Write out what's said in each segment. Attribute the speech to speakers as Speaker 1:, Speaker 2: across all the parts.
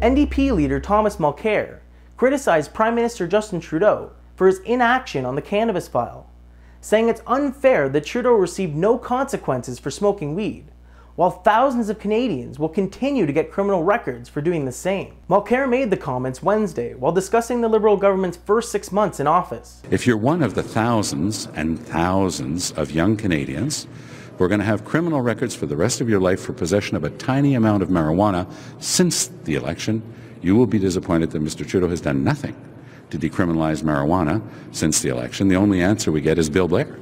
Speaker 1: NDP leader Thomas Mulcair criticized Prime Minister Justin Trudeau for his inaction on the cannabis file, saying it's unfair that Trudeau received no consequences for smoking weed, while thousands of Canadians will continue to get criminal records for doing the same. Mulcair made the comments Wednesday while discussing the Liberal government's first six months in office.
Speaker 2: If you're one of the thousands and thousands of young Canadians who are going to have criminal records for the rest of your life for possession of a tiny amount of marijuana since the election, you will be disappointed that Mr. Trudeau has done nothing to decriminalize marijuana since the election. The only answer we get is Bill Blair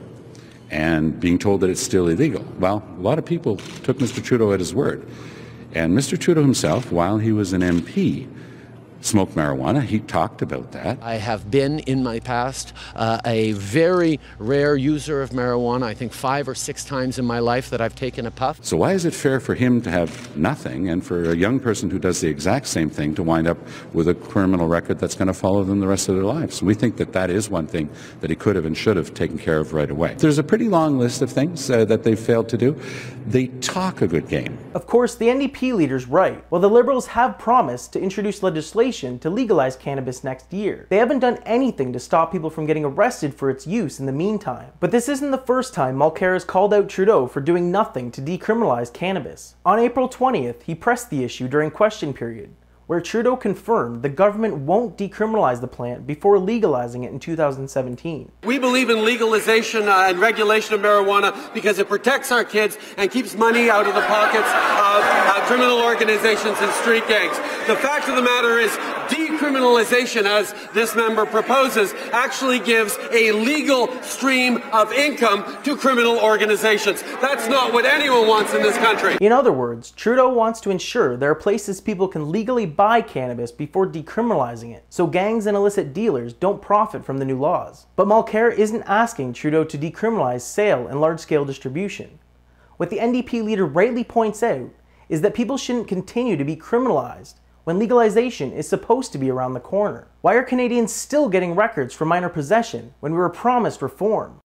Speaker 2: and being told that it's still illegal. Well, a lot of people took Mr. Trudeau at his word. And Mr. Trudeau himself, while he was an MP, smoked marijuana. He talked about that.
Speaker 3: I have been in my past uh, a very rare user of marijuana. I think five or six times in my life that I've taken a puff.
Speaker 2: So, why is it fair for him to have nothing and for a young person who does the exact same thing to wind up with a criminal record that's going to follow them the rest of their lives? We think that that is one thing that he could have and should have taken care of right away. There's a pretty long list of things uh, that they've failed to do. They talk a good game.
Speaker 1: Of course, the NDP leader's right. While the Liberals have promised to introduce legislation to legalize cannabis next year. They haven't done anything to stop people from getting arrested for its use in the meantime. But this isn't the first time Mulcair has called out Trudeau for doing nothing to decriminalize cannabis. On April 20th, he pressed the issue during question period, where Trudeau confirmed the government won't decriminalize the plant before legalizing it in 2017.
Speaker 4: We believe in legalization uh, and regulation of marijuana because it protects our kids and keeps money out of the pockets of uh, criminal organizations and street gangs. The fact of the matter is, decriminalization, as this member proposes, actually gives a legal stream of income to criminal organizations. That's not what anyone wants in this country.
Speaker 1: In other words, Trudeau wants to ensure there are places people can legally buy cannabis before decriminalizing it, so gangs and illicit dealers don't profit from the new laws. But Mulcair isn't asking Trudeau to decriminalize sale and large-scale distribution. What the NDP leader rightly points out is that people shouldn't continue to be criminalized when legalization is supposed to be around the corner? Why are Canadians still getting records for minor possession when we were promised reform?